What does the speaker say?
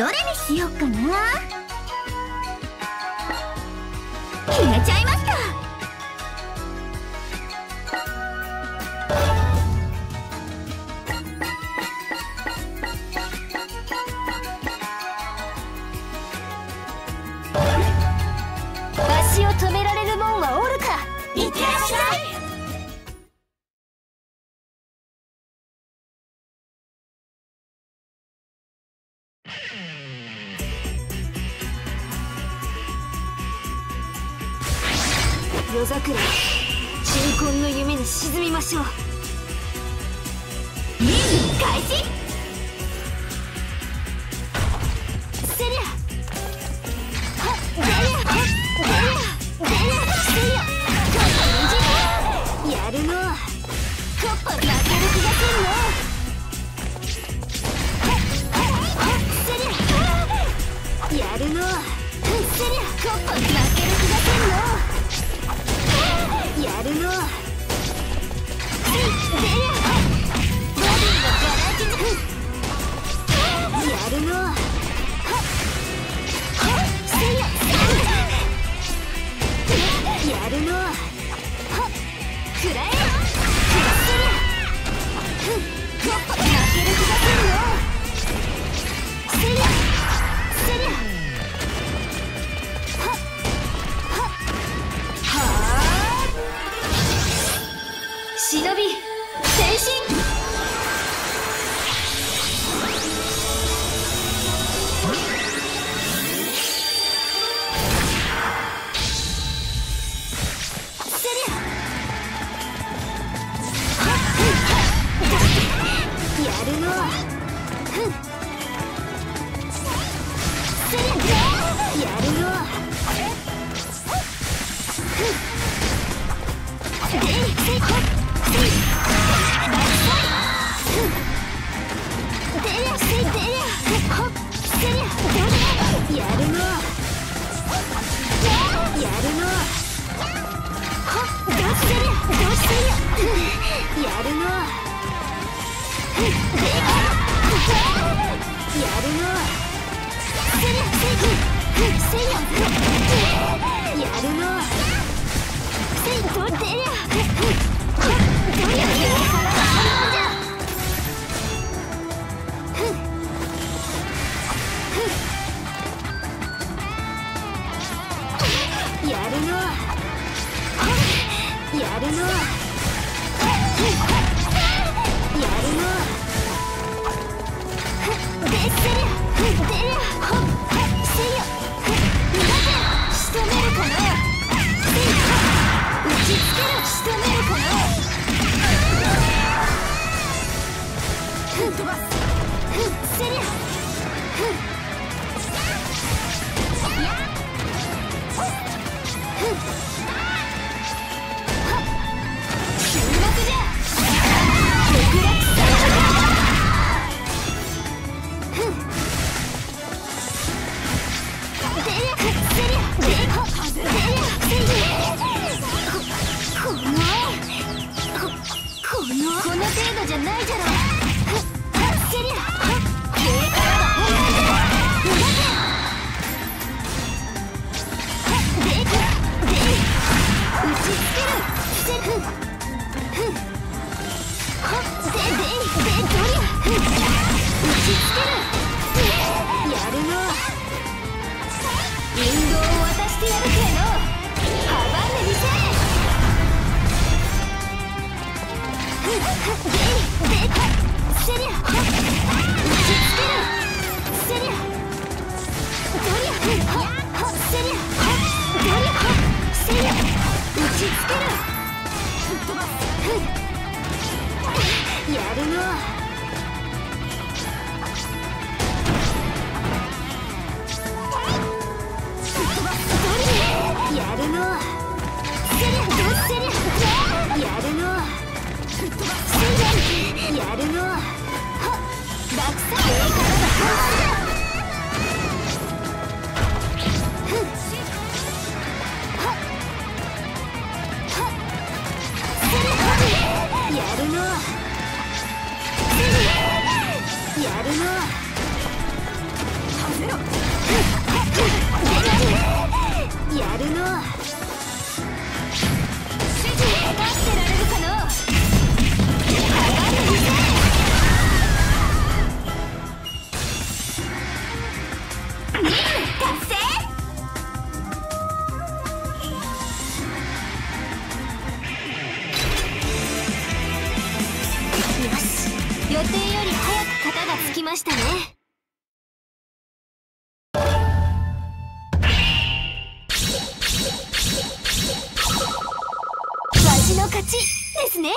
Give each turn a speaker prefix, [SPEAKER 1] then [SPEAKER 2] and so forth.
[SPEAKER 1] どれにしようかな？決めちゃいました。
[SPEAKER 2] わしを止められるもんはおるか
[SPEAKER 1] いってらっしゃい。
[SPEAKER 2] 夜桜。鎮魂の夢に沈みましょう。
[SPEAKER 1] 開始
[SPEAKER 2] セリア。やるのはカッパやるよるのやるのッ程度打ちつける。やるの。やるのは定より早く型がつきましたね。わしの勝ちですね。